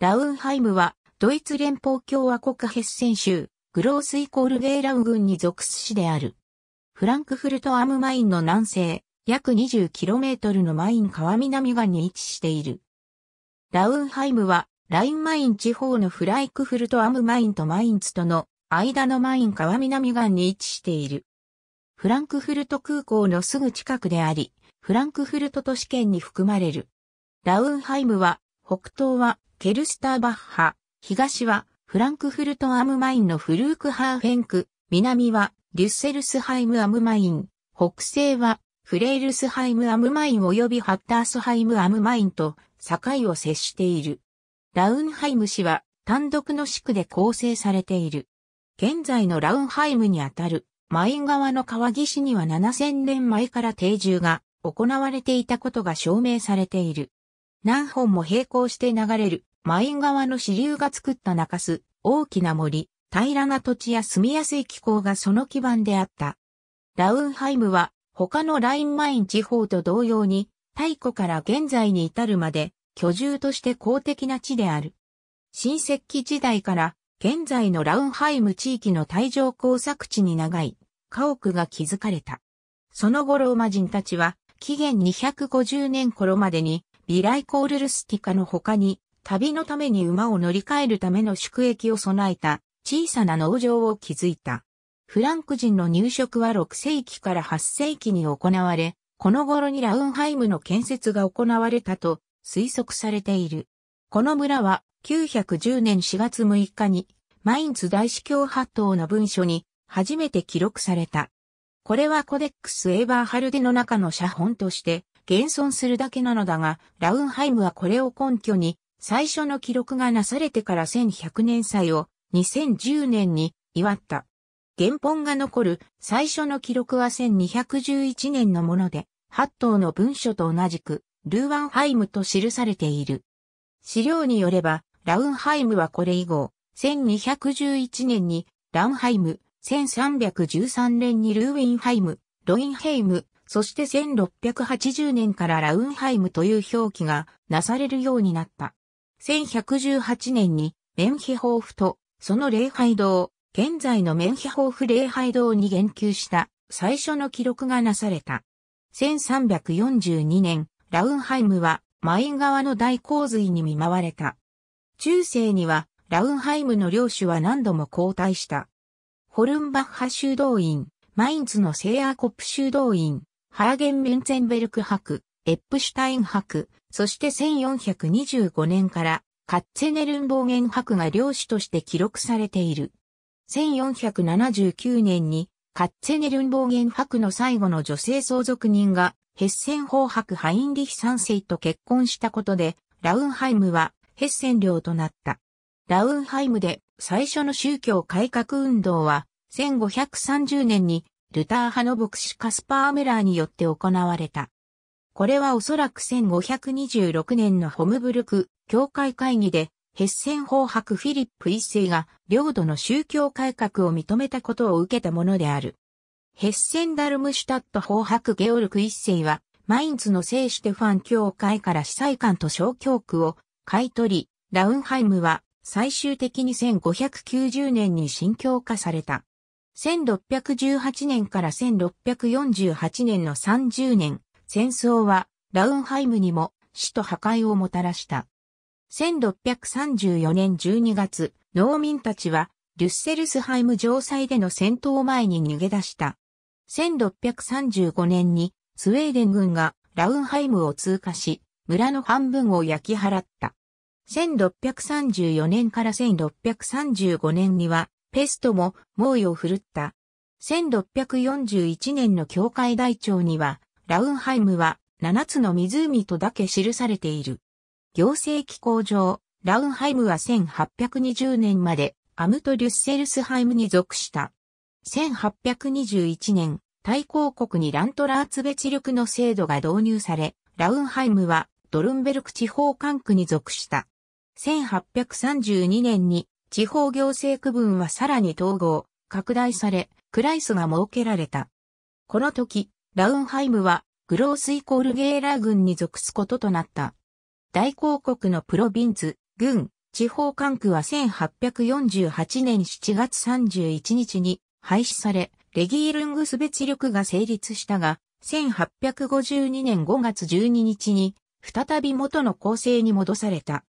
ラウンハイムは、ドイツ連邦共和国ヘッセン州、グロースイコールゲーラウ郡に属す市である。フランクフルトアムマインの南西、約 20km のマイン川南岸に位置している。ラウンハイムは、ラインマイン地方のフランクフルトアムマインとマインツとの間のマイン川南岸に位置している。フランクフルト空港のすぐ近くであり、フランクフルト都市圏に含まれる。ラウンハイムは、北東はケルスターバッハ、東はフランクフルトアムマインのフルークハーフェン区、南はリュッセルスハイムアムマイン、北西はフレールスハイムアムマイン及びハッタースハイムアムマインと境を接している。ラウンハイム市は単独の市区で構成されている。現在のラウンハイムにあたるマイン川の川岸には7000年前から定住が行われていたことが証明されている。何本も並行して流れるマイン川の支流が作った中州、大きな森、平らな土地や住みやすい気候がその基盤であった。ラウンハイムは他のラインマイン地方と同様に太古から現在に至るまで居住として公的な地である。新石器時代から現在のラウンハイム地域の帯状工作地に長い家屋が築かれた。その後ローマ人たちは紀元250年頃までにビライコールルスティカの他に旅のために馬を乗り換えるための宿駅を備えた小さな農場を築いた。フランク人の入植は6世紀から8世紀に行われ、この頃にラウンハイムの建設が行われたと推測されている。この村は910年4月6日にマインツ大司教八島の文書に初めて記録された。これはコデックス・エーバーハルデの中の写本として現存するだけなのだが、ラウンハイムはこれを根拠に最初の記録がなされてから1100年祭を2010年に祝った。原本が残る最初の記録は1211年のもので、八島の文書と同じくルーワンハイムと記されている。資料によれば、ラウンハイムはこれ以後、1211年にラウンハイム、1313年にルーウィンハイム、ロインヘイム、そして1680年からラウンハイムという表記がなされるようになった。1118年にメンヒホーフとその礼拝堂、現在のメンヒホーフ礼拝堂に言及した最初の記録がなされた。1342年、ラウンハイムはマイン川の大洪水に見舞われた。中世にはラウンハイムの領主は何度も交代した。ホルンバッハ修道院、マインツのセーアーコップ修道院、ハーゲン・ミュンツェンベルク伯、エップシュタイン伯、そして1425年からカッツェネルンボーゲン伯が領主として記録されている。1479年にカッツェネルンボーゲン伯の最後の女性相続人がヘッセン方伯ハインリヒ三世と結婚したことで、ラウンハイムはヘッセン領となった。ラウンハイムで最初の宗教改革運動は、1530年にルター派の牧師カスパー・メラーによって行われた。これはおそらく1526年のホムブルク教会会議でヘッセン法博フィリップ一世が領土の宗教改革を認めたことを受けたものである。ヘッセンダルムシュタット法博ゲオルク一世は、マインツの聖シテファン教会から司祭官と小教区を買い取り、ラウンハイムは最終的に1590年に新教化された。1618年から1648年の30年、戦争はラウンハイムにも死と破壊をもたらした。1634年12月、農民たちはリュッセルスハイム城塞での戦闘前に逃げ出した。1635年にスウェーデン軍がラウンハイムを通過し、村の半分を焼き払った。1634年から1635年には、ペストも猛威を振るった。1641年の教会台帳には、ラウンハイムは7つの湖とだけ記されている。行政機構上、ラウンハイムは1820年までアムト・リュッセルスハイムに属した。1821年、大公国にラントラーツベツィルクの制度が導入され、ラウンハイムはドルンベルク地方管区に属した。1832年に地方行政区分はさらに統合、拡大され、クライスが設けられた。この時、ラウンハイムはグロースイコールゲーラー軍に属すこととなった。大公国のプロビンツ、軍、地方管区は1848年7月31日に廃止され、レギールングス別力が成立したが、1852年5月12日に再び元の構成に戻された。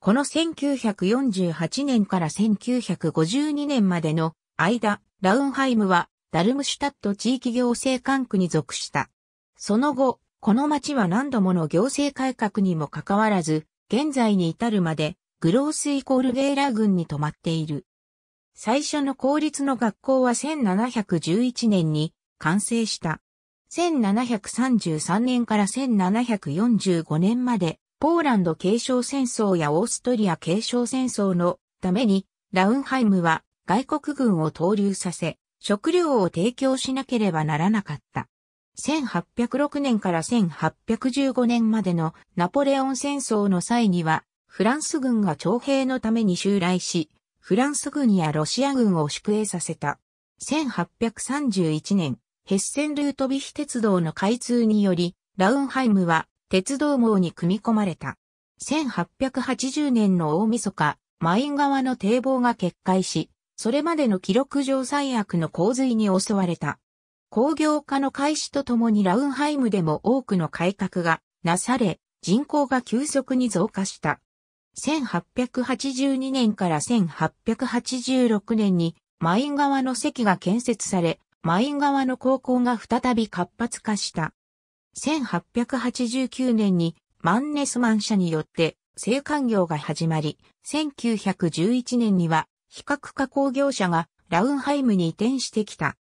この1948年から1952年までの間、ラウンハイムはダルムシュタット地域行政管区に属した。その後、この町は何度もの行政改革にもかかわらず、現在に至るまでグロースイコールゲーラ郡に泊まっている。最初の公立の学校は1711年に完成した。1733年から1745年まで、ポーランド継承戦争やオーストリア継承戦争のために、ラウンハイムは外国軍を投入させ、食料を提供しなければならなかった。1806年から1815年までのナポレオン戦争の際には、フランス軍が徴兵のために襲来し、フランス軍やロシア軍を宿営させた。1831年、ヘッセンルートビヒ鉄道の開通により、ラウンハイムは鉄道網に組み込まれた。1880年の大晦日、マイン川の堤防が決壊し、それまでの記録上最悪の洪水に襲われた。工業化の開始とともにラウンハイムでも多くの改革がなされ、人口が急速に増加した。1882年から1886年にマイン川の堰が建設され、マイン川の高校が再び活発化した。1889年にマンネスマン社によって生産業が始まり、1911年には比較加工業者がラウンハイムに移転してきた。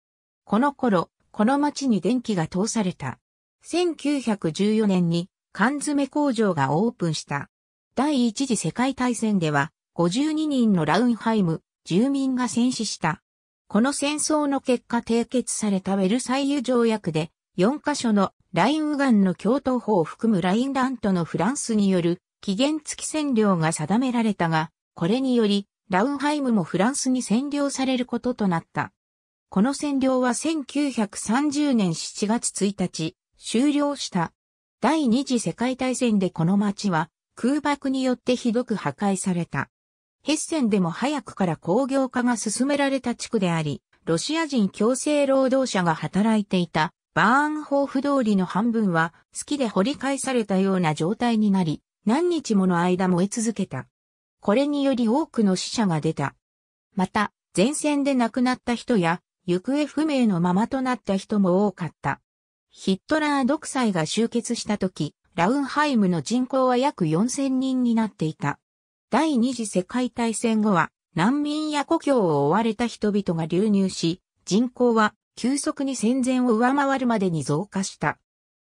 この頃、この町に電気が通された。1914年に缶詰工場がオープンした。第一次世界大戦では52人のラウンハイム住民が戦死した。この戦争の結果締結されたベルサイユ条約で、4カ所のラインウガンの共闘法を含むラインラントのフランスによる期限付き占領が定められたが、これにより、ラウンハイムもフランスに占領されることとなった。この占領は1930年7月1日、終了した。第二次世界大戦でこの町は空爆によってひどく破壊された。ヘッセンでも早くから工業化が進められた地区であり、ロシア人強制労働者が働いていたバーンホーフ通りの半分は好きで掘り返されたような状態になり、何日もの間燃え続けた。これにより多くの死者が出た。また、前線で亡くなった人や、行方不明のままとなった人も多かった。ヒットラー独裁が終結した時、ラウンハイムの人口は約4000人になっていた。第二次世界大戦後は難民や故郷を追われた人々が流入し、人口は急速に戦前を上回るまでに増加した。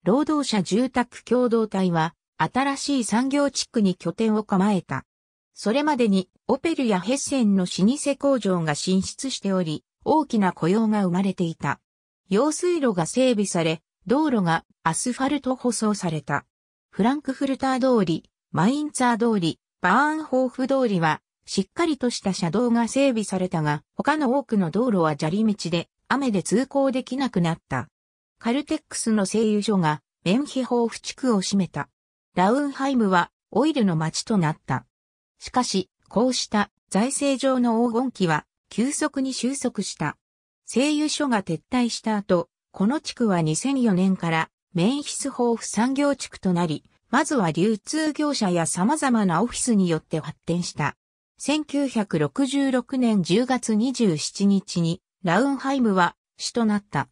労働者住宅共同体は新しい産業地区に拠点を構えた。それまでにオペルやヘッセンの老舗工場が進出しており、大きな雇用が生まれていた。用水路が整備され、道路がアスファルト舗装された。フランクフルター通り、マインツァー通り、バーンホーフ通りは、しっかりとした車道が整備されたが、他の多くの道路は砂利道で、雨で通行できなくなった。カルテックスの製油所が、メンヒホーフ地区を占めた。ラウンハイムは、オイルの町となった。しかし、こうした財政上の黄金期は、急速に収束した。製油所が撤退した後、この地区は2004年からメンヒスホーフ産業地区となり、まずは流通業者や様々なオフィスによって発展した。1966年10月27日にラウンハイムは市となった。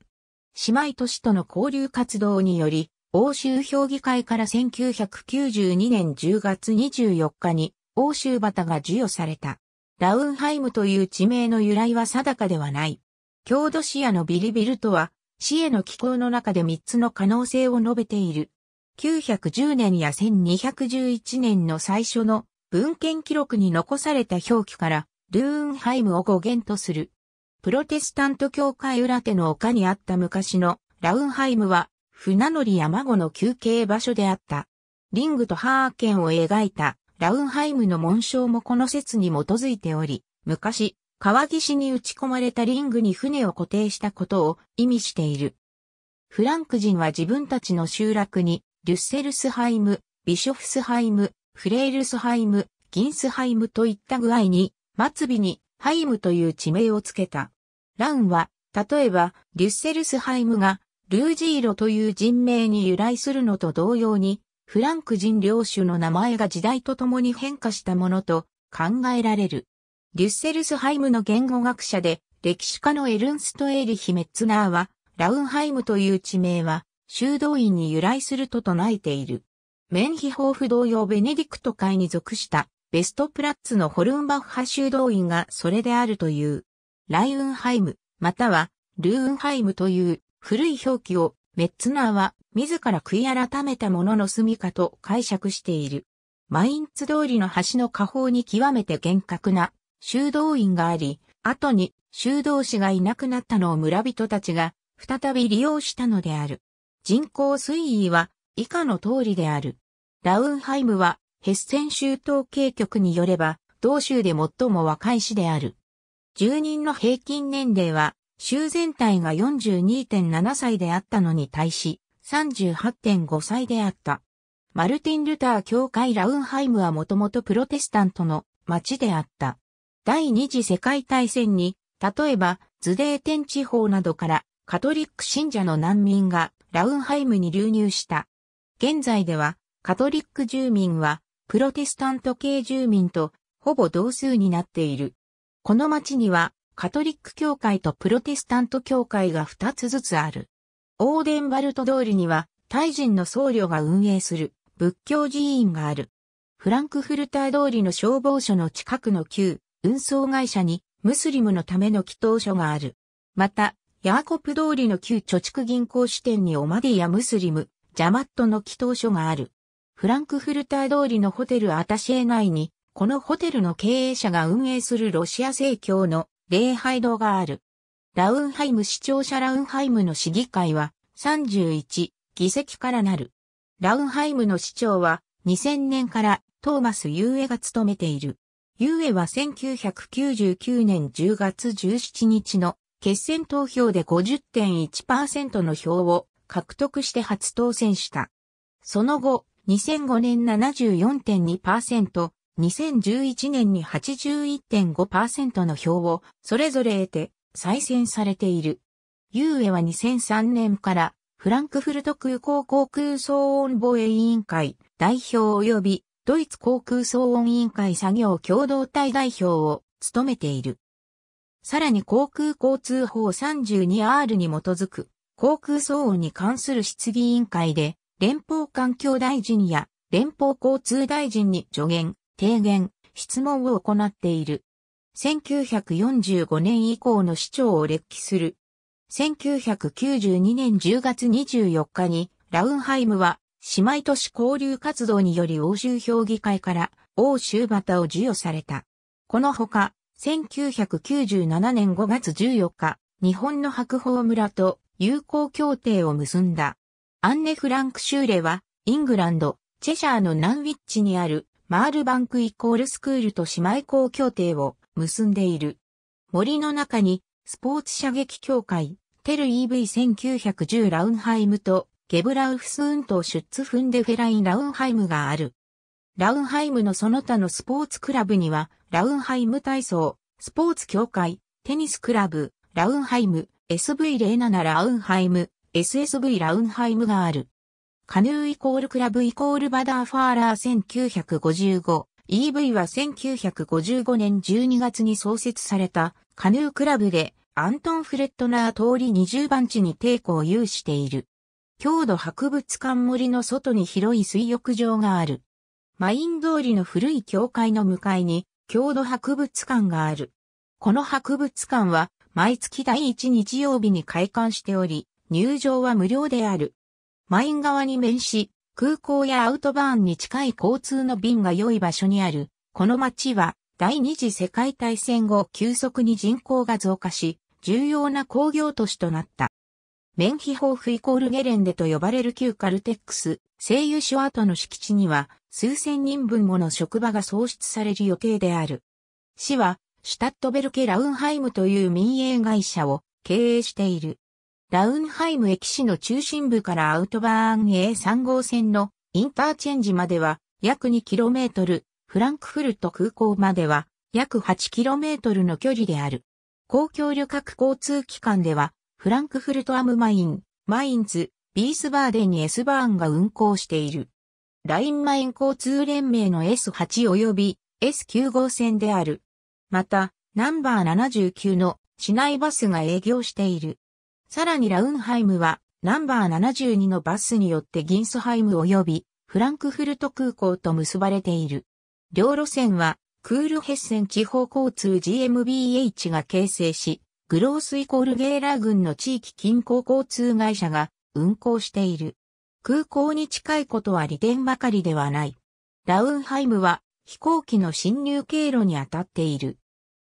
姉妹都市との交流活動により、欧州評議会から1992年10月24日に欧州旗が授与された。ラウンハイムという地名の由来は定かではない。郷土視野のビリビルとは、死への気候の中で3つの可能性を述べている。910年や1211年の最初の文献記録に残された表記からルーンハイムを語源とする。プロテスタント教会裏手の丘にあった昔のラウンハイムは船乗りや馬子の休憩場所であった。リングとハーケンを描いたラウンハイムの紋章もこの説に基づいており、昔川岸に打ち込まれたリングに船を固定したことを意味している。フランク人は自分たちの集落にリュッセルスハイム、ビショフスハイム、フレイルスハイム、ギンスハイムといった具合に、末尾にハイムという地名をつけた。ラウンは、例えば、リュッセルスハイムが、ルージーロという人名に由来するのと同様に、フランク人領主の名前が時代とともに変化したものと考えられる。リュッセルスハイムの言語学者で、歴史家のエルンスト・エーリヒ・メッツナーは、ラウンハイムという地名は、修道院に由来すると唱えている。メンヒホーフ同様ベネディクト会に属したベストプファルツのホルンバッハ修道院がそれであるという。ライウンハイム、またはルーンハイムという古い表記をメッツナーは自ら悔い改めたものの住処と解釈している。マインツ通りの橋の下方に極めて厳格な修道院があり、後に修道士がいなくなったのを村人たちが再び利用したのである。人口推移は以下の通りである。ラウンハイムはヘッセン州統計局によれば同州で最も若い市である。住人の平均年齢は州全体が42.7歳であったのに対し38.5歳であった。マルティン・ルター教会ラウンハイムはもともとプロテスタントの町であった。第二次世界大戦に、例えばズデーテン地方などからカトリック信者の難民がラウンハイムに流入した。現在ではカトリック住民はプロテスタント系住民とほぼ同数になっている。この町にはカトリック教会とプロテスタント教会が2つずつある。オーデンバルト通りにはタイ人の僧侶が運営する仏教寺院がある。フランクフルター通りの消防署の近くの旧運送会社にムスリムのための祈祷所がある。また、ヤーコプ通りの旧貯蓄銀行支店にオマディやムスリム、ジャマットの祈祷所がある。フランクフルター通りのホテルアタシエ内に、このホテルの経営者が運営するロシア正教の礼拝堂がある。ラウンハイム市庁舎ラウンハイムの市議会は31議席からなる。ラウンハイムの市長は2000年からトーマス・ユーエが務めている。ユーエは1999年10月17日の決選投票で50.1%の票を獲得して初当選した。その後、2005年74.2%、2011年に81.5%の票をそれぞれ得て再選されている。ユーエは2003年からフランクフルト空港航空騒音防衛委員会代表及びドイツ航空騒音委員会作業共同体代表を務めている。さらに航空交通法 32R に基づく航空騒音に関する質疑委員会で連邦環境大臣や連邦交通大臣に助言、提言、質問を行っている。1945年以降の市長を列記する。1992年10月24日に、ラウンハイムは、姉妹都市交流活動により欧州評議会から欧州旗を授与された。このほか、1997年5月14日、日本の白鵬村と友好協定を結んだ。アンネ・フランク・シューレは、イングランド、チェシャーのナンウィッチにあるマールバンクイコールスクールと姉妹校協定を結んでいる。森の中にスポーツ射撃協会、テル EV1910 ラウンハイムとゲブラウフスーンとシュッツフンデフェラインラウンハイムがある。ラウンハイムのその他のスポーツクラブには、ラウンハイム体操、スポーツ協会、テニスクラブ、ラウンハイム、SV07 ラウンハイム、SSV ラウンハイムがある。カヌーイコールクラブイコールバダーファーラー1955。EV は1955年12月に創設されたカヌークラブでアントン・フレットナー通り20番地に抵抗を有している。郷土博物館森の外に広い水浴場がある。マイン通りの古い教会の向かいに郷土博物館がある。この博物館は毎月第1日曜日に開館しており、入場は無料である。マイン側に面し、空港やアウトバーンに近い交通の便が良い場所にある。この町は第二次世界大戦後急速に人口が増加し、重要な工業都市となった。メンヒホーフイコールゲレンデと呼ばれる旧カルテックス、聖油所跡の敷地には数千人分もの職場が創出される予定である。市はシュタットベルケ・ラウンハイムという民営会社を経営している。ラウンハイム駅市の中心部からアウトバーン A3 号線のインターチェンジまでは約 2km、フランクフルト空港までは約 8km の距離である。公共旅客交通機関では、フランクフルトアムマイン、マインツ、ビースバーデンに S バーンが運行している。ラインマイン交通連盟の S8 及び S9 号線である。また、ナンバー79の市内バスが営業している。さらにラウンハイムはナンバー72のバスによってギンスハイム及びフランクフルト空港と結ばれている。両路線はクールヘッセン地方交通 GmbH が形成し、グロースイコールゲーラー郡の地域近郊交通会社が運行している。空港に近いことは利点ばかりではない。ラウンハイムは飛行機の侵入経路に当たっている。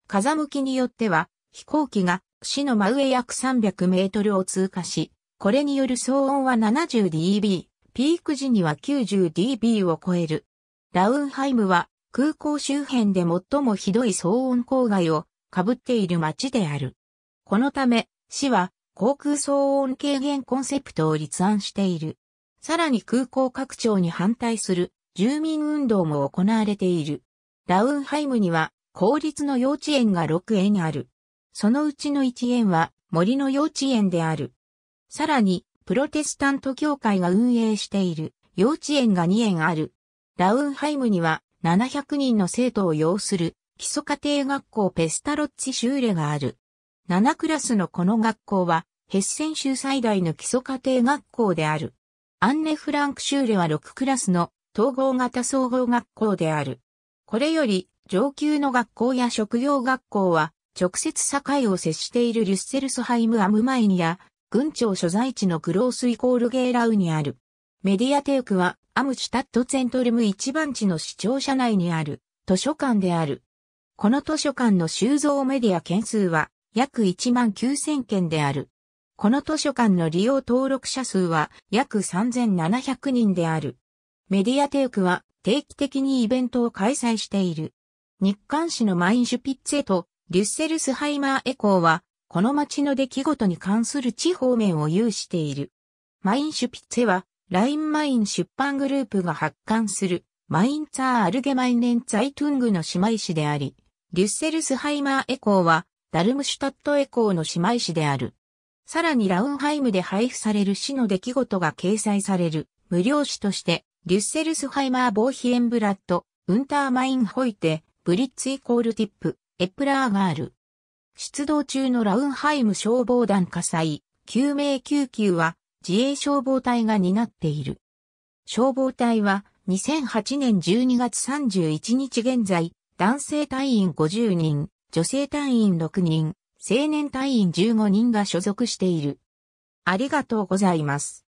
風向きによっては飛行機が市の真上約300メートルを通過し、これによる騒音は 70dB、ピーク時には 90dB を超える。ラウンハイムは空港周辺で最もひどい騒音郊外を被っている街である。このため、市は航空騒音軽減コンセプトを立案している。さらに空港拡張に反対する住民運動も行われている。ラウンハイムには公立の幼稚園が6園ある。そのうちの1園は森の幼稚園である。さらに、プロテスタント教会が運営している幼稚園が2園ある。ラウンハイムには700人の生徒を要する基礎家庭学校ペスタロッツシューレがある。7クラスのこの学校はヘッセン州最大の基礎家庭学校である。アンネ・フランクシューレは6クラスの統合型総合学校である。これより上級の学校や職業学校は直接境を接しているリュッセルスハイムアムマインや郡庁所在地のグロースイコールゲーラウにある。メディアテークはアムシュタットツェントルム一番地の市庁舎内にある図書館である。この図書館の収蔵メディア件数は約1万9000件である。この図書館の利用登録者数は約3700人である。メディアテークは定期的にイベントを開催している。日刊誌のマインシュピッツェとリュッセルスハイマーエコーはこの街の出来事に関する地方面を有している。マインシュピッツェはラインマイン出版グループが発刊するマインツァーアルゲマイネンツァイトゥングの姉妹誌であり、リュッセルスハイマーエコーはダルムシュタットエコーの姉妹誌である。さらにラウンハイムで配布される市の出来事が掲載される無料誌として、リュッセルスハイマーヴォッヒェンブラット、ウンターマインホイテ、ブリッツイコールティップ、エプラーガール。出動中のラウンハイム消防団火災、救命救急は自衛消防隊が担っている。消防隊は2008年12月31日現在、男性隊員50人、女性隊員6人、青年隊員15人が所属している。ありがとうございます。